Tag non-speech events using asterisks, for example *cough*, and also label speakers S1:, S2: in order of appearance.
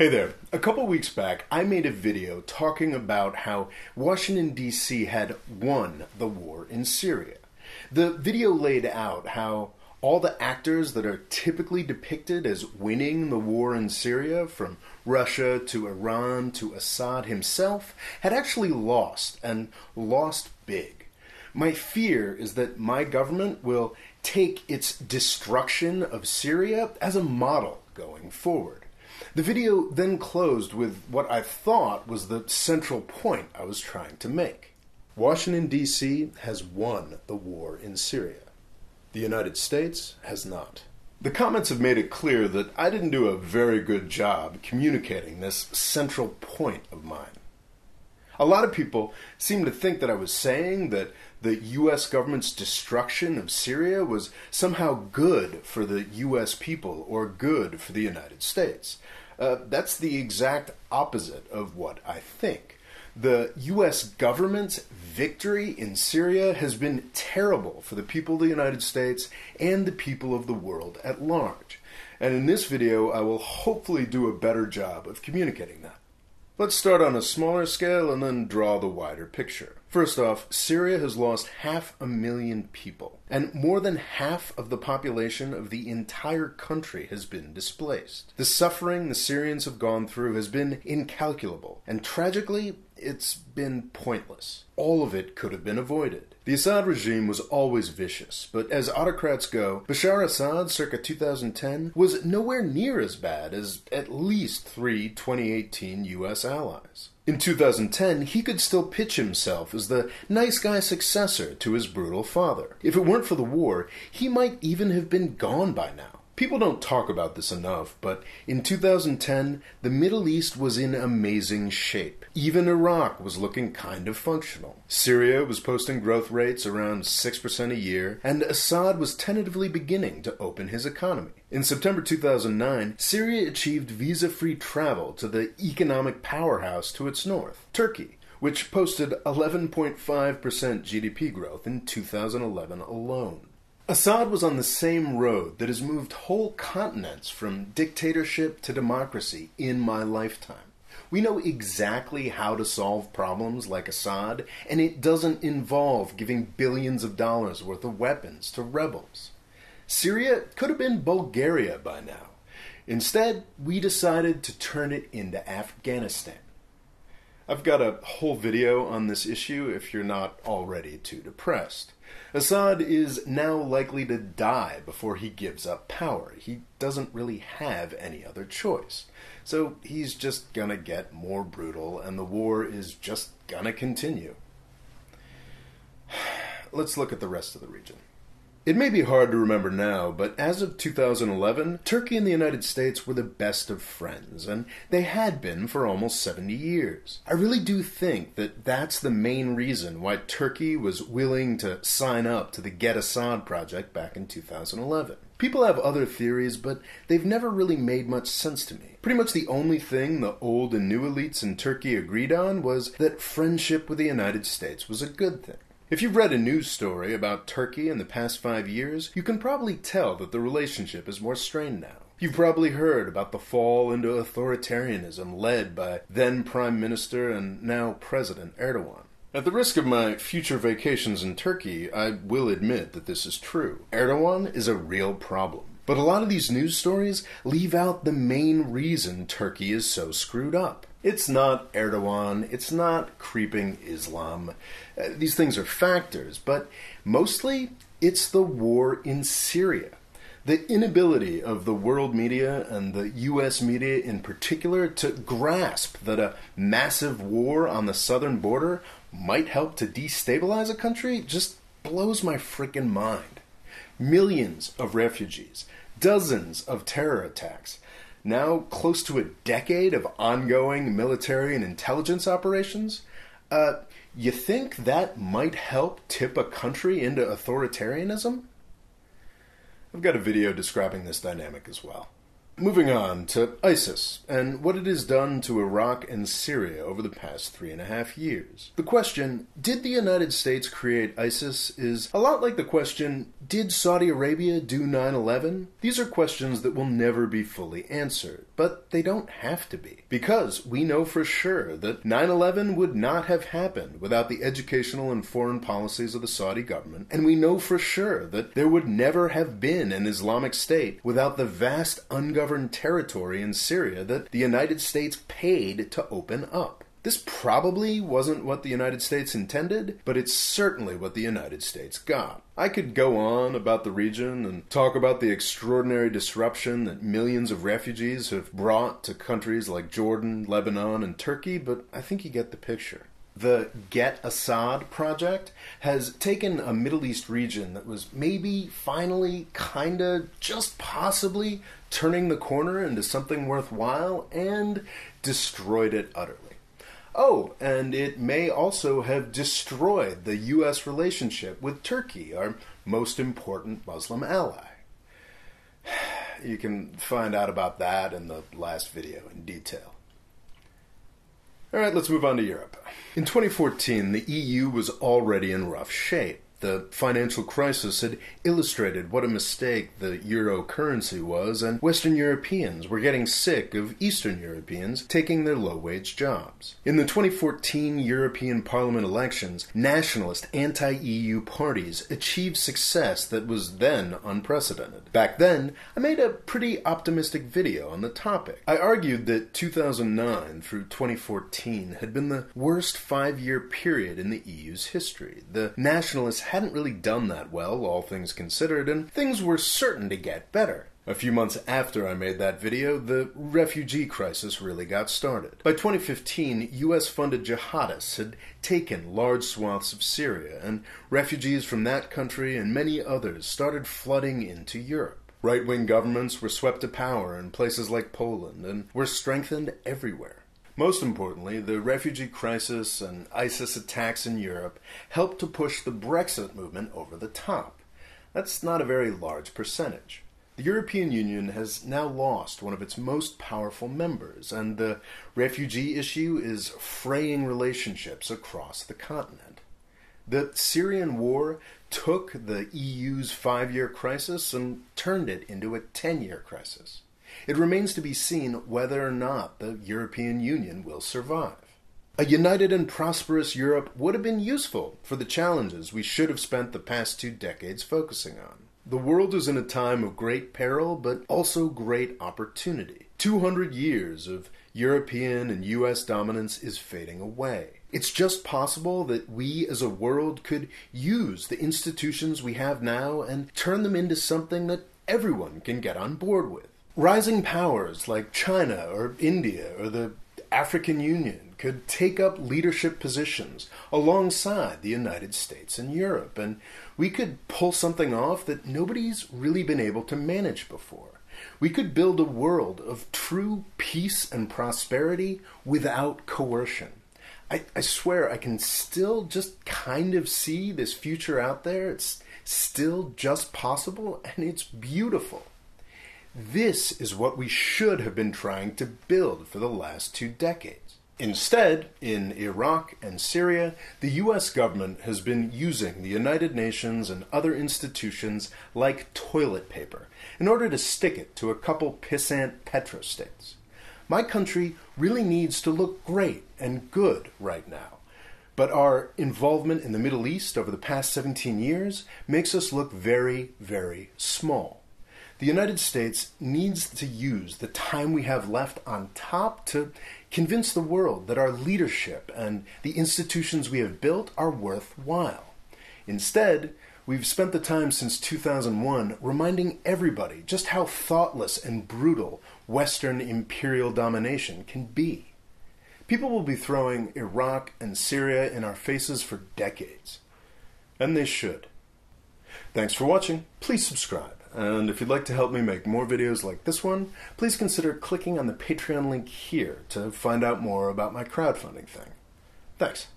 S1: Hey there. A couple weeks back, I made a video talking about how Washington, D.C. had won the war in Syria. The video laid out how all the actors that are typically depicted as winning the war in Syria, from Russia to Iran to Assad himself, had actually lost, and lost big. My fear is that my government will take its destruction of Syria as a model going forward. The video then closed with what I thought was the central point I was trying to make. Washington, D.C. has won the war in Syria. The United States has not. The comments have made it clear that I didn't do a very good job communicating this central point of mine. A lot of people seem to think that I was saying that the U.S. government's destruction of Syria was somehow good for the U.S. people or good for the United States. Uh, that's the exact opposite of what I think. The U.S. government's victory in Syria has been terrible for the people of the United States and the people of the world at large. And in this video, I will hopefully do a better job of communicating that. Let's start on a smaller scale and then draw the wider picture. First off, Syria has lost half a million people, and more than half of the population of the entire country has been displaced. The suffering the Syrians have gone through has been incalculable, and tragically, it's been pointless. All of it could have been avoided. The Assad regime was always vicious, but as autocrats go, Bashar Assad circa 2010 was nowhere near as bad as at least three 2018 US allies. In 2010, he could still pitch himself as the nice guy successor to his brutal father. If it weren't for the war, he might even have been gone by now. People don't talk about this enough, but in 2010, the Middle East was in amazing shape. Even Iraq was looking kind of functional. Syria was posting growth rates around 6% a year, and Assad was tentatively beginning to open his economy. In September 2009, Syria achieved visa free travel to the economic powerhouse to its north, Turkey which posted 11.5% GDP growth in 2011 alone. Assad was on the same road that has moved whole continents from dictatorship to democracy in my lifetime. We know exactly how to solve problems like Assad, and it doesn't involve giving billions of dollars worth of weapons to rebels. Syria could have been Bulgaria by now. Instead, we decided to turn it into Afghanistan. I've got a whole video on this issue if you're not already too depressed. Assad is now likely to die before he gives up power. He doesn't really have any other choice. So he's just gonna get more brutal, and the war is just gonna continue. *sighs* Let's look at the rest of the region. It may be hard to remember now, but as of 2011, Turkey and the United States were the best of friends, and they had been for almost 70 years. I really do think that that's the main reason why Turkey was willing to sign up to the Get Assad project back in 2011. People have other theories, but they've never really made much sense to me. Pretty much the only thing the old and new elites in Turkey agreed on was that friendship with the United States was a good thing. If you've read a news story about Turkey in the past five years, you can probably tell that the relationship is more strained now. You've probably heard about the fall into authoritarianism led by then Prime Minister and now President Erdogan. At the risk of my future vacations in Turkey, I will admit that this is true. Erdogan is a real problem. But a lot of these news stories leave out the main reason Turkey is so screwed up. It's not Erdogan, it's not creeping Islam. Uh, these things are factors, but mostly it's the war in Syria. The inability of the world media and the US media in particular to grasp that a massive war on the southern border might help to destabilize a country just blows my freaking mind. Millions of refugees, dozens of terror attacks, now close to a decade of ongoing military and intelligence operations. Uh, you think that might help tip a country into authoritarianism? I've got a video describing this dynamic as well. Moving on to ISIS and what it has done to Iraq and Syria over the past three and a half years. The question, did the United States create ISIS, is a lot like the question, did Saudi Arabia do 9 11? These are questions that will never be fully answered, but they don't have to be. Because we know for sure that 9 11 would not have happened without the educational and foreign policies of the Saudi government, and we know for sure that there would never have been an Islamic State without the vast ungoverned territory in Syria that the United States paid to open up. This probably wasn't what the United States intended, but it's certainly what the United States got. I could go on about the region and talk about the extraordinary disruption that millions of refugees have brought to countries like Jordan, Lebanon, and Turkey, but I think you get the picture the Get Assad project has taken a Middle East region that was maybe finally, kinda, just possibly turning the corner into something worthwhile and destroyed it utterly. Oh, and it may also have destroyed the U.S. relationship with Turkey, our most important Muslim ally. *sighs* You can find out about that in the last video in detail. All right, let's move on to Europe. In 2014, the EU was already in rough shape. The financial crisis had illustrated what a mistake the euro currency was, and Western Europeans were getting sick of Eastern Europeans taking their low wage jobs. In the 2014 European Parliament elections, nationalist anti EU parties achieved success that was then unprecedented. Back then, I made a pretty optimistic video on the topic. I argued that 2009 through 2014 had been the worst five year period in the EU's history. The nationalists hadn't really done that well, all things considered, and things were certain to get better. A few months after I made that video, the refugee crisis really got started. By 2015, US funded jihadists had taken large swaths of Syria, and refugees from that country and many others started flooding into Europe. Right wing governments were swept to power in places like Poland and were strengthened everywhere. Most importantly, the refugee crisis and ISIS attacks in Europe helped to push the Brexit movement over the top. That's not a very large percentage. The European Union has now lost one of its most powerful members, and the refugee issue is fraying relationships across the continent. The Syrian war took the EU's five year crisis and turned it into a 10 year crisis. It remains to be seen whether or not the European Union will survive. A united and prosperous Europe would have been useful for the challenges we should have spent the past two decades focusing on. The world is in a time of great peril, but also great opportunity. 200 years of European and US dominance is fading away. It's just possible that we as a world could use the institutions we have now and turn them into something that everyone can get on board with. Rising powers like China or India or the African Union could take up leadership positions alongside the United States and Europe, and we could pull something off that nobody's really been able to manage before. We could build a world of true peace and prosperity without coercion. I, I, swear I can still just kind of see this future out there. It's still just possible, and it's beautiful. This is what we should have been trying to build for the last two decades. Instead, in Iraq and Syria, the US government has been using the United Nations and other institutions like toilet paper in order to stick it to a couple pissant petrostates. My country really needs to look great and good right now. But our involvement in the Middle East over the past 17 years makes us look very, very small. The United States needs to use the time we have left on top to convince the world that our leadership and the institutions we have built are worthwhile. Instead, we've spent the time since 2001 reminding everybody just how thoughtless and brutal Western imperial domination can be. People will be throwing Iraq and Syria in our faces for decades. And they should. Thanks for watching. Please subscribe. And if you'd like to help me make more videos like this one, please consider clicking on the Patreon link here to find out more about my crowdfunding thing. Thanks.